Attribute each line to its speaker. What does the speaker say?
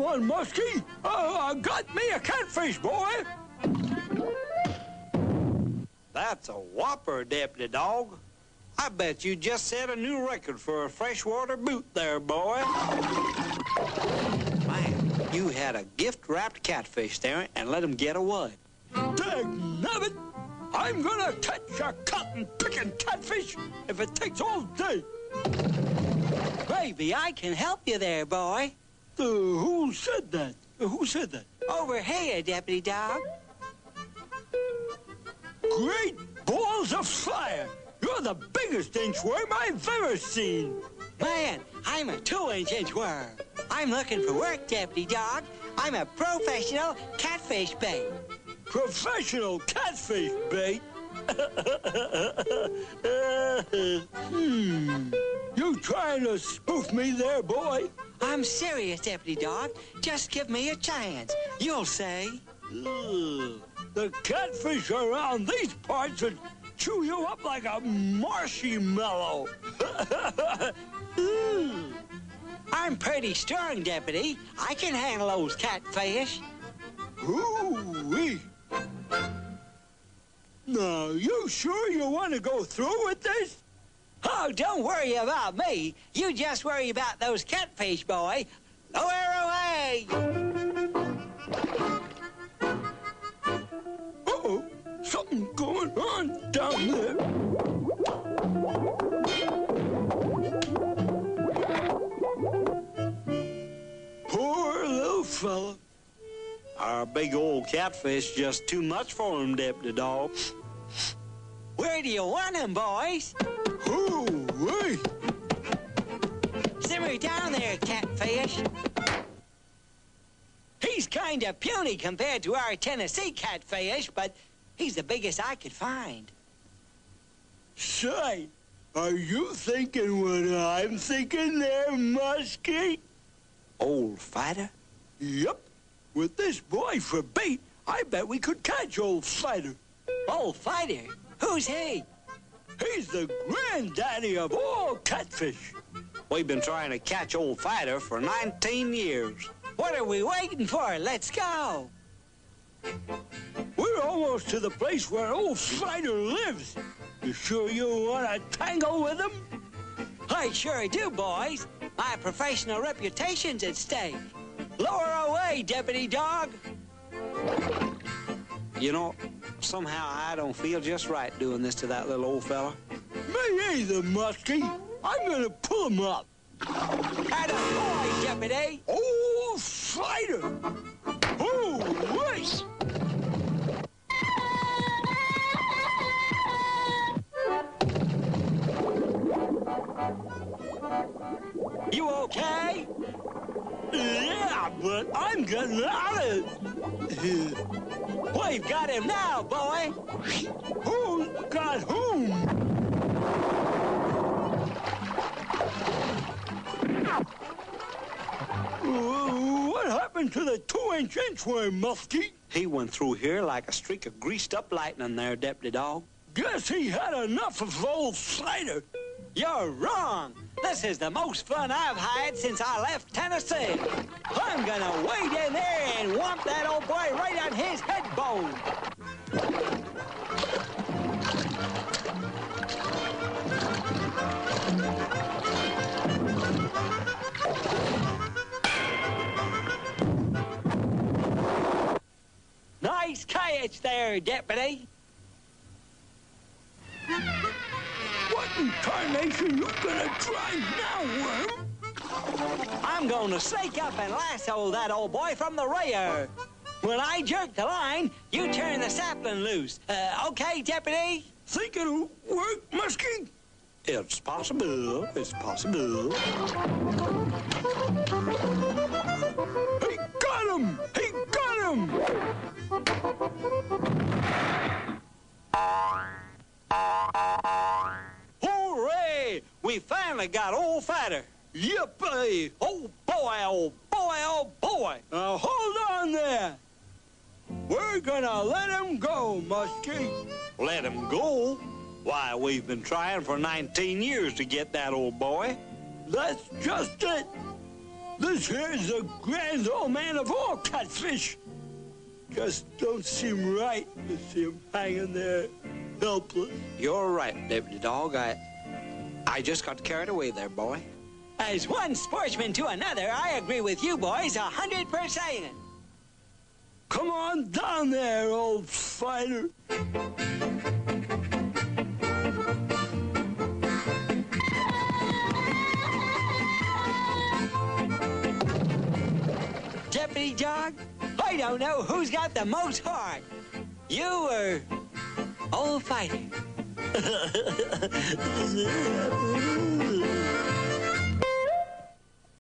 Speaker 1: one, Muskie. Uh, got me a catfish, boy.
Speaker 2: That's a whopper, Deputy Dawg. I bet you just set a new record for a freshwater boot there, boy. Man, you had a gift-wrapped catfish there and let him get away.
Speaker 1: Dag nabbit! I'm gonna catch a cotton-picking catfish if it takes all day.
Speaker 3: Maybe I can help you there, boy.
Speaker 1: Uh, who said that? Uh, who said that?
Speaker 3: Over here, Deputy Dawg.
Speaker 1: Great balls of fire! You're the biggest inchworm I've ever seen.
Speaker 3: Man, I'm a two-inch inchworm. I'm looking for work, Deputy Dawg. I'm a professional catfish bait.
Speaker 1: Professional catfish bait? hmm. You trying to spoof me there, boy?
Speaker 3: I'm serious, Deputy Dawg. Just give me a chance. You'll say.
Speaker 1: Ugh. The catfish around these parts would chew you up like a marshmallow.
Speaker 3: I'm pretty strong, Deputy. I can handle those catfish.
Speaker 1: Ooh-wee. Now, you sure you want to go through with this?
Speaker 3: Oh, don't worry about me. You just worry about those catfish, boy. Lower away!
Speaker 1: Uh-oh, something going on down there. Poor little fella.
Speaker 2: Our big old catfish just too much for him, Deputy Dawg.
Speaker 3: Where do you want him, boys?
Speaker 1: Ooh-wee.
Speaker 3: Simmer down there, catfish. He's kind of puny compared to our Tennessee catfish, but he's the biggest I could find.
Speaker 1: Say, are you thinking what I'm thinking there, Muskie?
Speaker 2: Old fighter?
Speaker 1: Yep. With this boy for bait, I bet we could catch old fighter.
Speaker 3: Old fighter? Who's he?
Speaker 1: He's the granddaddy of all catfish.
Speaker 2: We've been trying to catch old fighter for 19 years.
Speaker 3: What are we waiting for? Let's go.
Speaker 1: We're almost to the place where old fighter lives. You sure you want to tangle with him?
Speaker 3: I sure do, boys. My professional reputation's at stake. Lower away, Deputy Dawg.
Speaker 2: You know, somehow I don't feel just right doing this to that little old fella.
Speaker 1: Me either, Muskie. I'm gonna pull him up.
Speaker 3: At a boy, Deputy.
Speaker 1: Old fighter! Oh, wait!
Speaker 3: You okay?
Speaker 1: But I'm getting out of it.
Speaker 3: We've got him now, boy.
Speaker 1: Who got whom? What happened to the two-inch inchworm, Muskie?
Speaker 2: He went through here like a streak of greased-up lightning there, Deputy Dawg.
Speaker 1: Guess he had enough of old fighter.
Speaker 3: You're wrong. This is the most fun I've had since I left Tennessee. I'm gonna wade in there and whomp that old boy right on his head bone. Nice catch there, Deputy.
Speaker 1: What in tarnation you gonna try now, worm?
Speaker 3: I'm going to snake up and lasso that old boy from the rear. When I jerk the line, you turn the sapling loose. Uh, okay, Deputy?
Speaker 1: Think it'll work, Muskie?
Speaker 2: It's possible. It's possible.
Speaker 1: He got him! He got him!
Speaker 2: We finally got old fighter. Yippee! Oh boy, oh boy, oh boy!
Speaker 1: Now hold on there. We're gonna let him go, Muskie.
Speaker 2: Let him go? Why, we've been trying for 19 years to get that old boy.
Speaker 1: That's just it. This here's the grand old man of all catfish. Just don't seem right to see him hanging there helpless.
Speaker 2: You're right, Deputy Dawg. I, I just got carried away there, boy.
Speaker 3: As one sportsman to another, I agree with you boys a hundred percent.
Speaker 1: Come on down there, old fighter.
Speaker 3: Deputy Dawg, I don't know who's got the most heart. You or old fighter? oh ha ha ha ha!